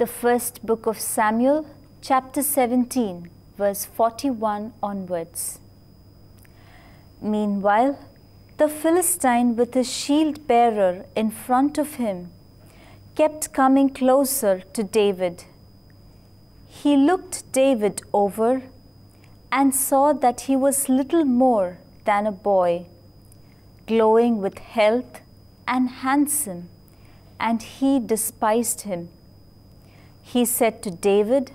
the first book of Samuel, chapter 17, verse 41 onwards. Meanwhile, the Philistine, with his shield bearer in front of him, kept coming closer to David. He looked David over and saw that he was little more than a boy, glowing with health and handsome, and he despised him. He said to David,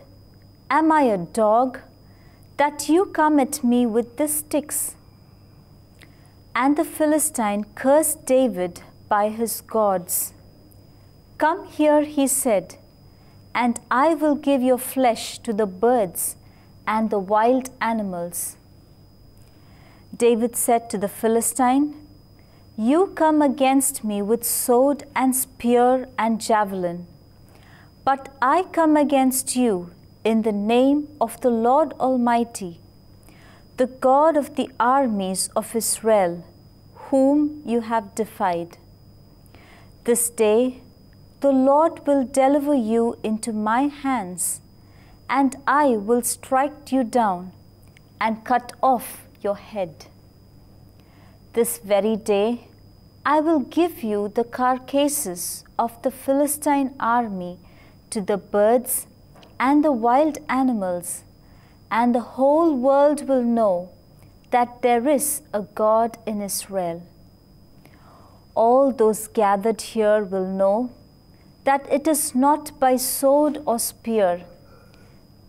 Am I a dog that you come at me with the sticks? And the Philistine cursed David by his gods. Come here, he said, and I will give your flesh to the birds and the wild animals. David said to the Philistine, You come against me with sword and spear and javelin, but I come against you in the name of the Lord Almighty, the God of the armies of Israel, whom you have defied. This day the Lord will deliver you into my hands, and I will strike you down and cut off your head. This very day I will give you the carcasses of the Philistine army to the birds and the wild animals, and the whole world will know that there is a God in Israel. All those gathered here will know that it is not by sword or spear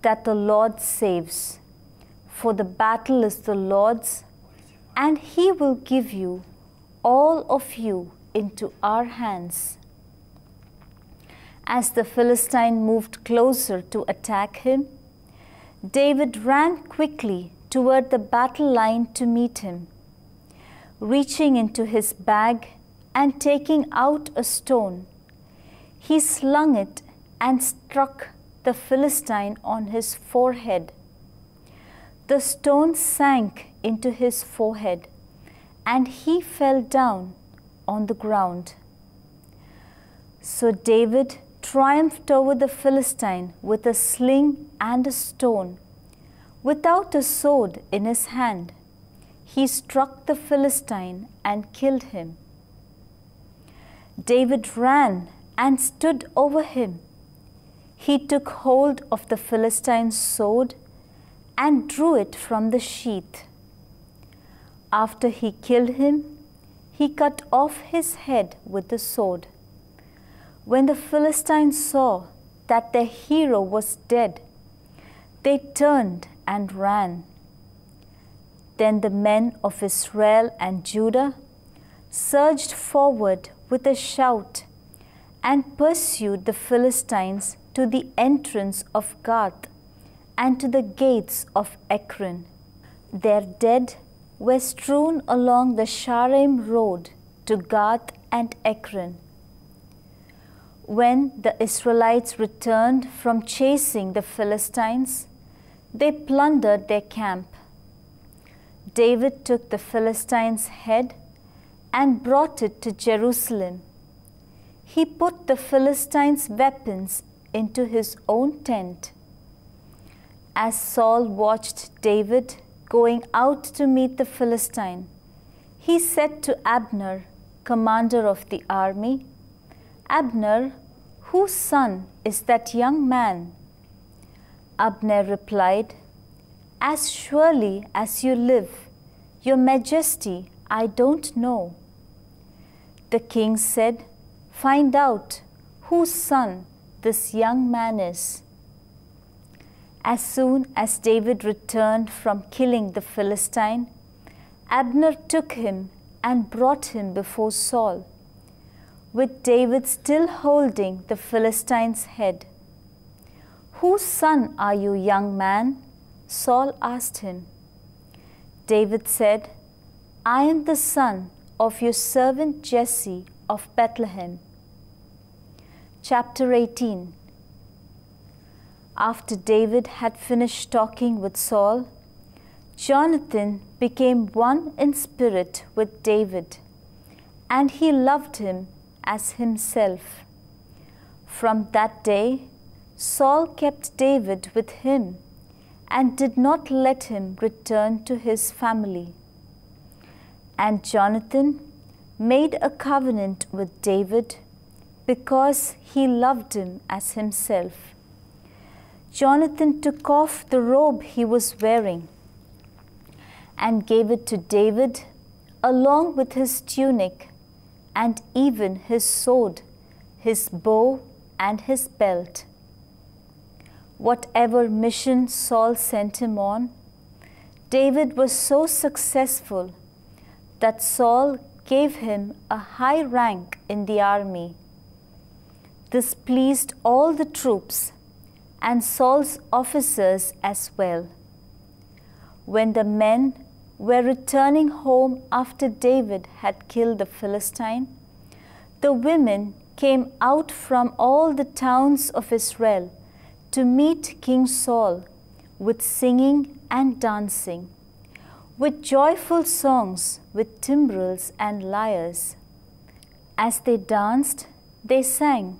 that the Lord saves, for the battle is the Lord's, and He will give you, all of you, into our hands. As the Philistine moved closer to attack him, David ran quickly toward the battle line to meet him. Reaching into his bag and taking out a stone, he slung it and struck the Philistine on his forehead. The stone sank into his forehead, and he fell down on the ground. So David triumphed over the Philistine with a sling and a stone. Without a sword in his hand, he struck the Philistine and killed him. David ran and stood over him. He took hold of the Philistine's sword and drew it from the sheath. After he killed him, he cut off his head with the sword. When the Philistines saw that their hero was dead, they turned and ran. Then the men of Israel and Judah surged forward with a shout and pursued the Philistines to the entrance of Gath and to the gates of Ekron. Their dead were strewn along the Shaaraim road to Gath and Ekron. When the Israelites returned from chasing the Philistines, they plundered their camp. David took the Philistines' head and brought it to Jerusalem he put the Philistines' weapons into his own tent. As Saul watched David going out to meet the Philistine, he said to Abner, commander of the army, Abner, whose son is that young man? Abner replied, As surely as you live, your majesty, I don't know. The king said, Find out whose son this young man is. As soon as David returned from killing the Philistine, Abner took him and brought him before Saul, with David still holding the Philistine's head. Whose son are you, young man? Saul asked him. David said, I am the son of your servant Jesse of Bethlehem. Chapter 18 After David had finished talking with Saul, Jonathan became one in spirit with David, and he loved him as himself. From that day, Saul kept David with him and did not let him return to his family. And Jonathan made a covenant with David because he loved him as himself. Jonathan took off the robe he was wearing and gave it to David along with his tunic and even his sword, his bow, and his belt. Whatever mission Saul sent him on, David was so successful that Saul gave him a high rank in the army. This pleased all the troops and Saul's officers as well. When the men were returning home after David had killed the Philistine, the women came out from all the towns of Israel to meet King Saul with singing and dancing, with joyful songs, with timbrels and lyres. As they danced, they sang,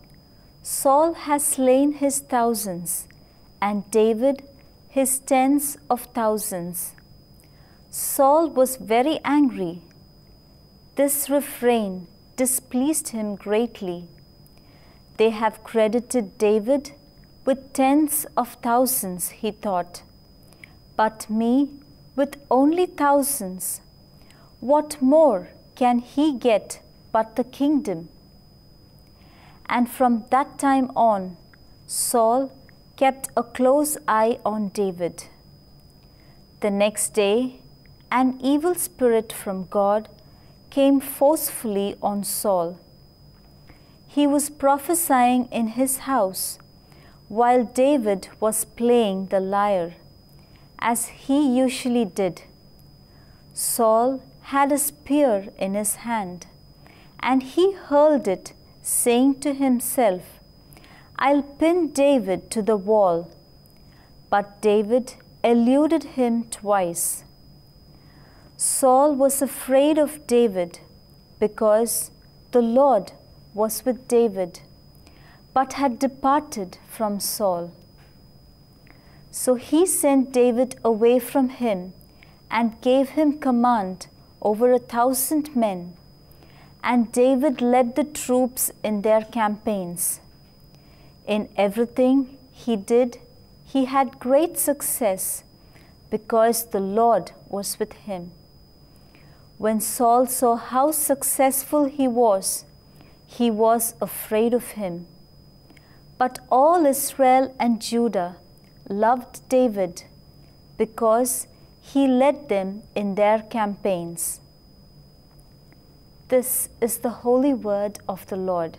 Saul has slain his thousands, and David his tens of thousands. Saul was very angry. This refrain displeased him greatly. They have credited David with tens of thousands, he thought, but me with only thousands. What more can he get but the kingdom? And from that time on, Saul kept a close eye on David. The next day, an evil spirit from God came forcefully on Saul. He was prophesying in his house while David was playing the lyre, as he usually did. Saul had a spear in his hand, and he hurled it, saying to himself, I'll pin David to the wall. But David eluded him twice. Saul was afraid of David because the Lord was with David, but had departed from Saul. So he sent David away from him and gave him command over a thousand men, and David led the troops in their campaigns. In everything he did, he had great success because the Lord was with him. When Saul saw how successful he was, he was afraid of him. But all Israel and Judah loved David because he led them in their campaigns. This is the holy word of the Lord.